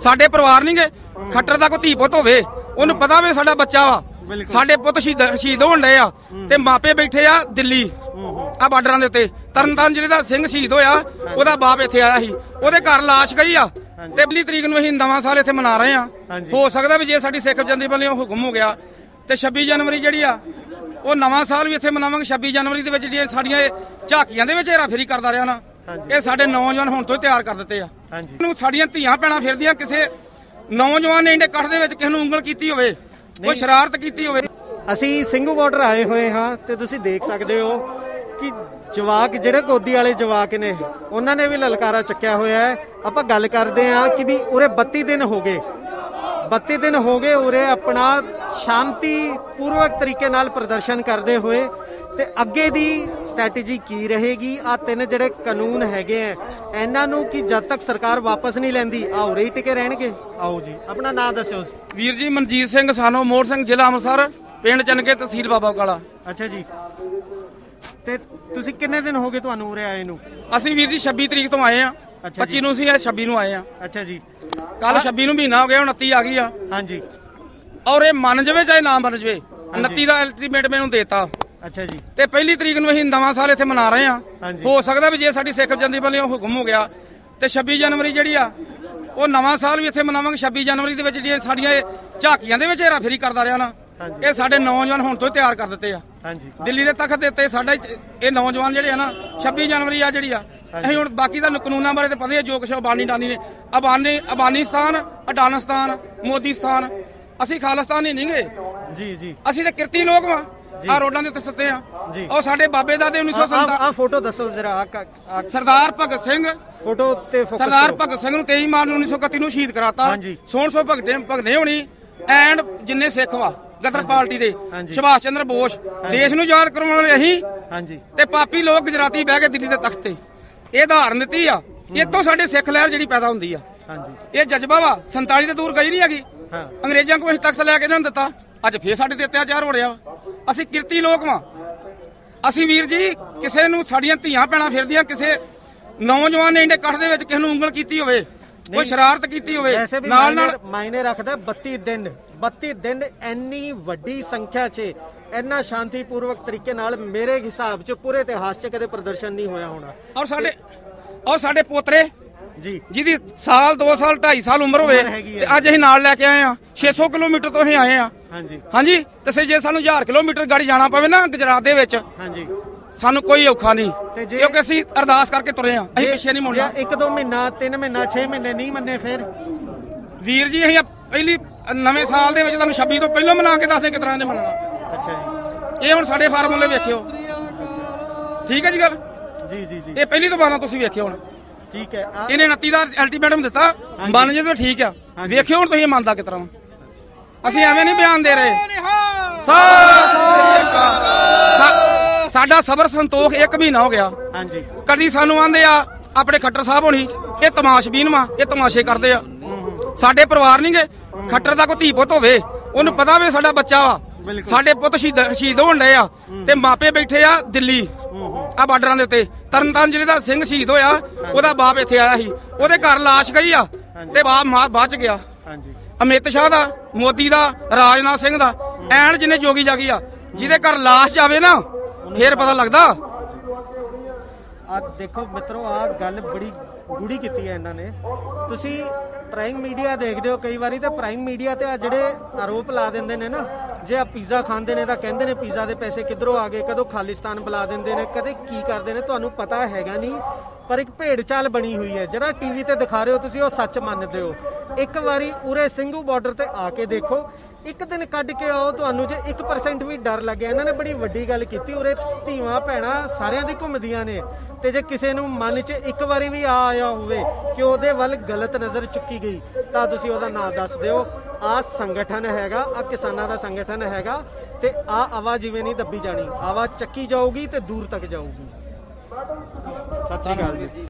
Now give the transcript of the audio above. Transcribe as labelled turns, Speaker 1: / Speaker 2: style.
Speaker 1: ਸਾਡੇ ਪਰਿਵਾਰ ਨਹੀਂਗੇ ਖੱਟਰ ਦਾ ਕੋਈ ਧੀ ਪੁੱਤ ਹੋਵੇ ਉਹਨੂੰ ਪਤਾ ਵੀ ਸਾਡਾ ਬੱਚਾ ਵਾ। ਸਾਡੇ ਪੁੱਤ ਸ਼ਹੀਦ ਹੋਣ ਡਏ ਆ ਤੇ ਮਾਪੇ ਬੈਠੇ ਆ ਦਿੱਲੀ ਆ ਬਾਰਡਰਾਂ ਦੇ ਉੱਤੇ। ਤਰਨਤਾਰਨ ਜ਼ਿਲ੍ਹੇ ਦਾ ਸਿੰਘ ਸ਼ਹੀਦ ਹੋਇਆ ਉਹਦਾ ਬਾਪ ਇੱਥੇ ਆਇਆ ਸੀ। ਉਹਦੇ ਘਰ ਲਾਸ਼ ਗਈ ਆ ਤੇ ਪਹਿਲੀ ਤਰੀਕ ਨੂੰ ਅਸੀਂ ਨਵਾਂ ਸਾਲ ਇੱਥੇ ਮਨਾ ਰਹੇ ਆ। ਹੋ ਸਕਦਾ ਵੀ ਜੇ ਸਾਡੀ ਸਿੱਖ ਜੰਦੀ ਵੱਲੋਂ ਹੁਕਮ ਹੋ ਗਿਆ ਤੇ 26 ਜਨਵਰੀ ਜਿਹੜੀ ਆ ਉਹ ਨਵਾਂ ਸਾਲ ਵੀ ਇੱਥੇ ਮਨਾਵਾਂਗੇ। 26 ਜਨਵਰੀ ਦੇ ਵਿੱਚ ਜਿਹੜੀਆਂ ਸਾਡੀਆਂ ਝਾਕੀਆਂ ਦੇ ਵਿੱਚ ਹੇਰਾਫੇਰੀ ਕਰਦਾ ਰਿਹਾ ਨਾ। ਇਹ ਸਾਡੇ ਨੌਜਵਾਨ ਹੁਣ ਤੋਂ ਹੀ ਤਿਆਰ ਕਰ ਦਿੱਤੇ ਆ।
Speaker 2: ਹਾਂਜੀ।
Speaker 1: ਨੂੰ ਸਾਡੀਆਂ ਧੀਆਂ ਪੈਣਾ ਫਿਰਦੀਆਂ ਕਿਸੇ ਨੌਜਵਾਨ ਨੇ ਇੰਡੇ ਕੱਠ ਦੇ ਵਿੱਚ ਕਿਸੇ ਨੂੰ ਉਂਗਲ ਕੀਤੀ ਹੋਵੇ ਕੋਈ ਸ਼ਰਾਰਤ ਕੀਤੀ ਹੋਵੇ।
Speaker 2: ਅਸੀਂ ਸਿੰਘੂ ਬਾਰਡਰ ਆਏ ਹੋਏ ਹਾਂ ਤੇ ਤੁਸੀਂ ਦੇਖ ਸਕਦੇ ਹੋ ਕਿ ਜਵਾਕ ਜਿਹੜੇ ਗੋਦੀ ਵਾਲੇ ਜਵਾਕ ਨੇ ਉਹਨਾਂ ਨੇ ਵੀ ਲਲਕਾਰਾ ਚੱਕਿਆ ਹੋਇਆ ਹੈ। ਆਪਾਂ ਗੱਲ ਕਰਦੇ ਹਾਂ ਕਿ ਵੀ ਉਰੇ 32 ਦਿਨ ਹੋ ਗਏ। 32 ਦਿਨ ਹੋ ਗਏ ਉਰੇ ਆਪਣਾ ਸ਼ਾਂਤੀ ਪੂਰਵਕ ਤਰੀਕੇ ਨਾਲ ਪ੍ਰਦਰਸ਼ਨ ਕਰਦੇ ਹੋਏ। ਤੇ ਅੱਗੇ ਦੀ ਸਟ੍ਰੈਟਜੀ ਕੀ ਰਹੇਗੀ? ਆ ਤਿੰਨ ਜਿਹੜੇ ਕਾਨੂੰਨ ਹੈਗੇ ਆ ਇਹਨਾਂ ਨੂੰ ਕਿ ਜਦ ਤੱਕ ਸਰਕਾਰ ਵਾਪਸ ਨਹੀਂ ਲੈਂਦੀ ਆ ਉਰੇ ਟਿਕੇ ਰਹਿਣਗੇ? ਆਓ ਜੀ ਆਪਣਾ ਨਾਮ ਦੱਸਿਓ
Speaker 1: ਵੀਰ ਜੀ ਮਨਜੀਤ ਸਿੰਘ ਸਾਨੋ ਮੋੜ ਸਿੰਘ ਜ਼ਿਲ੍ਹਾ ਅੰਮ੍ਰਿਤਸਰ ਪਿੰਡ ਚਨਕੇ ਤਹਿਸੀਲ ਬਾਬਾ ਕਾਲਾ।
Speaker 2: ਅੱਛਾ ਜੀ। ਤੇ ਤੁਸੀਂ ਕਿੰਨੇ ਦਿਨ ਹੋ ਗਏ ਤੁਹਾਨੂੰ ਉਰੇ ਆਏ ਨੂੰ?
Speaker 1: ਅਸੀਂ ਵੀਰ ਜੀ 26 ਤਰੀਕ ਤੋਂ ਆਏ ਆ।
Speaker 2: ਅੱਛਾ ਜੀ।
Speaker 1: 25 ਨੂੰ ਇਹ 26 ਨੂੰ ਆਏ ਆ।
Speaker 2: ਅੱਛਾ ਜੀ।
Speaker 1: ਕੱਲ 26 ਨੂੰ ਮਹੀਨਾ ਹੋ ਗਿਆ 29 ਆ ਗਈ ਆ।
Speaker 2: ਹਾਂਜੀ।
Speaker 1: ਔਰ ਇਹ ਮੰਨ ਜਵੇ ਚਾਹੇ ਨਾ ਮੰਨ ਜਵੇ 29 ਦਾ ਅਲਟੀਮੇਟ ਮੈਨੂੰ ਦੇਤਾ।
Speaker 2: ਅੱਛਾ ਜੀ।
Speaker 1: ਤੇ ਪਹਿਲੀ ਤਰੀਕ ਨੂੰ ਅਸੀਂ ਨਵਾਂ ਸਾਲ ਇੱਥੇ ਮਨਾ ਰਹੇ ਆ
Speaker 2: ਹਾਂਜੀ।
Speaker 1: ਹੋ ਸਕਦਾ ਵੀ ਜੇ ਸਾਡੀ ਸਿੱਖ ਜੰਦੀ ਵੱਲੋਂ ਹੁਕਮ ਹੋ ਗਿਆ। ਤੇ 26 ਜਨਵਰੀ ਜਿਹੜੀ ਆ ਉਹ ਨਵਾਂ ਸਾਲ ਵੀ ਇੱਥੇ ਮਨਾਵਾਂਗੇ। 26 ਜਨਵਰੀ ਦੇ ਵਿੱਚ ਜਿਹੜੀਆਂ ਸਾਡੀਆਂ ਝਾਕੀਆਂ ਦੇ ਵਿੱਚ ਹੇਰਾਫੇਰੀ ਕਰਦਾ ਰਿਹਾ ਨਾ। ਇਹ ਸਾਡੇ ਨੌਜਵਾਨ ਹੁਣ ਤੋਂ ਹੀ ਤਿਆਰ ਕਰ ਦਿੱਤੇ ਆ। ਦਿੱਲੀ ਦੇ ਤਖਤ ਦੇ ਉੱਤੇ ਸਾਡਾ ਹੀ ਇਹ ਨੌਜਵਾਨ ਜਿਹੜੇ ਆ ਨਾ 26 ਜਨਵਰੀ ਆ ਜਿਹੜੀ ਆ ਅਸੀਂ ਹੁਣ ਬਾਕੀ ਦਾ ਕਾਨੂੰਨਾਂ ਬਾਰੇ ਤਾਂ ਪਤਾ ਹੀ ਜੋ ਕੁਛ ਅਬਾਨੀ ਡਾਨੀ ਨੇ। ਅਬਾਨੀ ਅਬਾਨੀਸਤਾਨ ਅਡਾਨਿਸਤਾਨ ਮੋਦੀਸਤਾਨ। ਅਸੀਂ ਖਾਲਿਸਤਾਨੀ ਨਹੀਂਗੇ
Speaker 2: ਜੀ ਜੀ।
Speaker 1: ਅਸੀਂ ਤਾਂ ਕਿਰਤੀ ਲੋਕ ਵਾਂ। ਆ ਰੋਡਾਂ ਦੇ ਉੱਤੇ ਸੁੱਤੇ ਆ। ਉਹ ਸਾਡੇ ਬਾਬੇ ਦਾਦੇ
Speaker 2: ਆ
Speaker 1: 1947
Speaker 2: ਆ ਫੋਟੋ ਦੱਸੋ ਜਰਾ ਆ
Speaker 1: ਸਰਦਾਰ ਭਗਤ ਸਿੰਘ
Speaker 2: ਫੋਟੋ ਤੇ ਫੋਕਸ
Speaker 1: ਸਰਦਾਰ ਭਗਤ ਸਿੰਘ ਨੂੰ 23 ਮਾਰਚ 1931 ਨੂੰ ਸ਼ਹੀਦ ਕਰਾਤਾ।
Speaker 2: ਹਾਂਜੀ।
Speaker 1: ਸੋਹਣ ਸੋ ਭਗਤੇ ਭਗਨੇ ਹੋਣੀ। ਐਂਡ ਜਿੰਨੇ ਸਿੱਖ ਵਾ ਗਦਰ ਪਾਰਟੀ ਦੇ। ਸੁਭਾਸ਼ ਚੰਦਰ ਬੋਸ। ਦੇਸ਼ ਨੂੰ ਯਾਦ ਕਰਵਾਉਣ ਵਾਲੇ ਅਸੀਂ।
Speaker 2: ਹਾਂਜੀ।
Speaker 1: ਤੇ ਪਾਪੀ ਲੋਕ ਗੁਜਰਾਤੀ ਬਹਿ ਕੇ ਦਿੱਲੀ ਦੇ ਤਖਤ ਤੇ। ਇਹ ਧਾਰਨ ਦਿੱਤੀ ਆ। ਇਹ ਤੋਂ ਸਾਡੇ ਸਿੱਖ ਲਹਿਰ ਜਿਹੜੀ ਪੈਦਾ ਹੁੰਦੀ ਆ।
Speaker 2: ਹਾਂਜੀ।
Speaker 1: ਇਹ ਜਜ਼ਬਾ ਵਾ। 47 ਦੇ ਦੂਰ ਗਈ ਨਹੀਂ ਹੈਗੀ। ਅੰਗਰੇਜ਼ਾਂ ਕੋਲ ਅਸੀਂ ਤਖਤ ਲੈ ਕੇ ਇਹਨਾਂ ਨੂੰ ਦਿੱਤਾ। ਅੱਜ ਫੇਰ ਸਾਡੇ ਤੇ ਅਤਿਆਚਾਰ ਹੋ ਰਿਹਾ ਵਾ। ਅਸੀਂ ਕਿਰਤੀ ਲੋਕ ਵਾਂ। ਅਸੀਂ ਵੀਰ ਜੀ ਕਿਸੇ ਨੂੰ ਸਾਡੀਆਂ ਧੀਆਂ ਪੈਣਾ ਫਿਰਦੀਆਂ ਕਿਸੇ ਨੌਜਵਾਨ ਨੇ ਇੰਡੇ ਕੱਠ ਦੇ ਵਿੱਚ ਕਿਸੇ ਨੂੰ ਉਂਗਲ ਕੀਤੀ ਹੋਵੇ ਕੋਈ ਸ਼ਰਾਰਤ ਕੀਤੀ ਹੋਵੇ ਨਾਲ ਨਾਲ
Speaker 2: ਮਾਇਨੇ- ਰੱਖਦਾ 32 ਦਿਨ 32 ਦਿਨ ਇੰਨੀ ਵੱਡੀ ਸੰਖਿਆ 'ਚ ਇੰਨਾ ਸ਼ਾਂਤੀਪੂਰਵਕ ਤਰੀਕੇ ਨਾਲ ਮੇਰੇ ਹਿਸਾਬ 'ਚ ਪੂਰੇ ਇਤਿਹਾਸ 'ਚ ਕਦੇ ਪ੍ਰਦਰਸ਼ਨ ਨਹੀਂ ਹੋਇਆ ਹੋਣਾ।
Speaker 1: ਔਰ ਸਾਡੇ ਔਰ ਸਾਡੇ ਪੋਤਰੇ
Speaker 2: ਜੀ।
Speaker 1: ਜਿਹਦੀ ਸਾਲ 2 ਸਾਲ 2.5 ਸਾਲ ਉਮਰ ਹੋਵੇ। ਤੇ ਅੱਜ ਅਸੀਂ ਨਾਲ ਲੈ ਕੇ ਆਏ ਆ 600 ਕਿਲੋਮੀਟਰ ਤੋਂ ਅਸੀਂ ਆਏ ਆ
Speaker 2: ਹਾਂਜੀ।
Speaker 1: ਹਾਂਜੀ ਤੇ ਜੇ ਸਾਨੂੰ 1000 ਕਿਲੋਮੀਟਰ ਗਾੜੀ ਜਾਣਾ ਪਵੇ ਨਾ ਗੁਜਰਾਤ ਦੇ ਵਿੱਚ
Speaker 2: ਹਾਂਜੀ।
Speaker 1: ਸਾਨੂੰ ਕੋਈ ਔਖਾ ਨਹੀਂ ਕਿਉਂਕਿ ਅਸੀਂ ਅਰਦਾਸ ਕਰਕੇ ਤੁਰੇ ਆ ਅਸੀਂ ਪਿੱਛੇ ਨਹੀਂ ਮੁੜਨਾ।
Speaker 2: ਇੱਕ ਦੋ ਮਹੀਨਾ ਤਿੰਨ ਮਹੀਨਾ 6 ਮਹੀਨੇ ਨਹੀਂ ਮੰਨੇ ਫਿਰ?
Speaker 1: ਵੀਰ ਜੀ ਅਸੀਂ ਪਹਿਲੀ ਨਵੇਂ ਸਾਲ ਦੇ ਵਿੱਚ ਤੁਹਾਨੂੰ 26 ਤੋਂ ਪਹਿਲਾਂ ਮਨਾ ਕੇ ਦੱਸਦੇ ਤਰ੍ਹਾਂ ਦੇ ਮੰਨਣਾ।
Speaker 2: ਅੱਛਾ ਜੀ।
Speaker 1: ਇਹ ਹੁਣ ਸਾਡੇ ਫਾਰਮੂਲੇ ਵੇਖਿਓ। ਠੀਕ ਹੈ ਜੀ ਗੱਲ?
Speaker 2: ਜੀ ਜੀ ਜੀ।
Speaker 1: ਇਹ ਪਹਿਲੀ ਤੋਂ ਬਾਅਦ ਤੁਸੀਂ ਵੇਖਿਓ ਹੁਣ।
Speaker 2: ਠੀਕ ਹੈ
Speaker 1: ਇਹਨੇ 29 ਦਾ ਅਲਟੀਮੇਟਮ ਦਿੱਤਾ ਮੰਨ ਜੇ ਤਾਂ ਠੀਕ ਆ। ਵੇਖਿਓ ਹੁਣ ਤੁਸੀਂ ਮੰਨਦਾ ਕਿਸ ਤਰ੍ਹਾਂ। ਅਸੀਂ ਐਵੇਂ ਨਹੀਂ ਬਿਆਨ ਦੇ ਰਹੇ। ਸਾਡਾ ਸਬਰ ਸੰਤੋਖ ਇੱਕ ਮਹੀਨਾ ਹੋ ਗਿਆ।
Speaker 2: ਹਾਂਜੀ।
Speaker 1: ਕਦੀ ਸਾਨੂੰ ਆਂਦੇ ਆ ਆਪਣੇ ਖੱਟਰ ਸਾਹਿਬ ਹੋਣੀ ਇਹ ਤਮਾਸ਼ਬੀਨ ਵਾ ਇਹ ਤਮਾਸ਼ੇ ਕਰਦੇ ਆ। ਸਾਡੇ ਪਰਿਵਾਰ ਨਹੀਂਗੇ ਖੱਟਰ ਦਾ ਕੋਈ ਧੀ ਪੁੱਤ ਹੋਵੇ ਉਹਨੂੰ ਪਤਾ ਵੀ ਸਾਡਾ ਬੱਚਾ ਵਾ। ਸਾਡੇ ਪੁੱਤ ਸ਼ਹੀਦ ਹੋਣ ਡਏ ਆ ਤੇ ਮਾਪੇ ਬੈਠੇ ਆ ਦਿੱਲੀ ਆ ਬਾਰਡਰਾਂ ਦੇ ਉੱਤੇ। ਤਰਨਤਾਰਨ ਜ਼ਿਲ੍ਹੇ ਦਾ ਸਿੰਘ ਸ਼ਹੀਦ ਹੋਇਆ ਉਹਦਾ ਬਾਪ ਇੱਥੇ ਆਇਆ ਸੀ। ਉਹਦੇ ਘਰ ਲਾਸ਼ ਗਈ ਆ ਤੇ ਬਾਪ ਮਾਂ ਬਾਅਦ ਚ ਗਿਆ।
Speaker 2: ਹਾਂਜੀ।
Speaker 1: ਅਮਿਤ ਸ਼ਾਹ ਦਾ ਮੋਦੀ ਦਾ ਰਾਜਨਾਥ ਸਿੰਘ ਦਾ ਐਨ ਜਿੰਨੇ ਜੋਗੀ ਜਾਗੀ ਆ ਜਿਹਦੇ ਘਰ ਲਾਸ਼ ਜਾਵੇ ਨਾ ਫੇਰ ਪਤਾ ਲੱਗਦਾ।
Speaker 2: ਆ ਦੇਖੋ ਮਿੱਤਰੋ ਆ ਗੱਲ ਬੜੀ ਗੂੜੀ ਕੀਤੀ ਹੈ ਇਹਨਾਂ ਨੇ। ਤੁਸੀਂ ਪ੍ਰਾਈਮ ਮੀਡੀਆ ਦੇਖਦੇ ਹੋ ਕਈ ਵਾਰੀ ਤੇ ਪ੍ਰਾਈਮ ਮੀਡੀਆ ਤੇ ਆ ਜਿਹੜੇ ਆਰੋਪ ਲਾ ਦਿੰਦੇ ਨੇ ਨਾ ਜੇ ਆ ਪੀਜ਼ਾ ਖਾਂਦੇ ਨੇ ਤਾਂ ਕਹਿੰਦੇ ਨੇ ਪੀਜ਼ਾ ਦੇ ਪੈਸੇ ਕਿੱਧਰੋਂ ਆ ਗਏ ਕਦੋਂ ਖਾਲਿਸਤਾਨ ਬੁਲਾ ਦਿੰਦੇ ਨੇ ਕਦੇ ਕੀ ਕਰਦੇ ਨੇ ਤੁਹਾਨੂੰ ਪਤਾ ਹੈਗਾ ਨਹੀਂ। ਪਰ ਇੱਕ ਭੇਡਚਾਲ ਬਣੀ ਹੋਈ ਹੈ। ਜਿਹੜਾ ਟੀਵੀ ਤੇ ਦਿਖਾ ਰਹੇ ਹੋ ਤੁਸੀਂ, ਉਹ ਸੱਚ ਮੰਨਦੇ ਹੋ। ਇੱਕ ਵਾਰੀ ਉਰੇ ਸਿੰਘੂ ਬਾਰਡਰ ਤੇ ਆ ਕੇ ਦੇਖੋ। ਇੱਕ ਦਿਨ ਕੱਢ ਕੇ ਆਓ, ਤੁਹਾਨੂੰ ਜੇ 1% ਵੀ ਡਰ ਲੱਗਿਆ, ਇਹਨਾਂ ਨੇ ਬੜੀ ਵੱਡੀ ਗੱਲ ਕੀਤੀ। ਉਰੇ ਧੀਵਾਂ ਭੈਣਾਂ ਸਾਰਿਆਂ ਦੀ ਘੁੰਮਦੀਆਂ ਨੇ। ਤੇ ਜੇ ਕਿਸੇ ਨੂੰ ਮਨ 'ਚ ਇੱਕ ਵਾਰੀ ਵੀ ਆ ਆਇਆ ਹੋਵੇ ਕਿ ਉਹਦੇ ਵੱਲ ਗਲਤ ਨਜ਼ਰ ਚੁੱਕੀ ਗਈ, ਤਾਂ ਤੁਸੀਂ ਉਹਦਾ ਨਾਮ ਦੱਸ ਦਿਓ। ਆ ਸੰਗਠਨ ਹੈਗਾ ਆ ਕਿਸਾਨਾਂ ਦਾ ਸੰਗਠਨ ਹੈਗਾ ਤੇ ਆ ਆਵਾਜ਼ ਜਿਵੇਂ ਨਹੀਂ ਦੱਬੀ ਜਾਣੀ। ਆਵਾਜ਼ ਚੱਕੀ ਜਾਊਗੀ ਤੇ ਦੂਰ ਤੱਕ ਜਾਊਗੀ। ਸਤਿ ਸ੍ਰੀ ਅਕਾਲ ਜੀ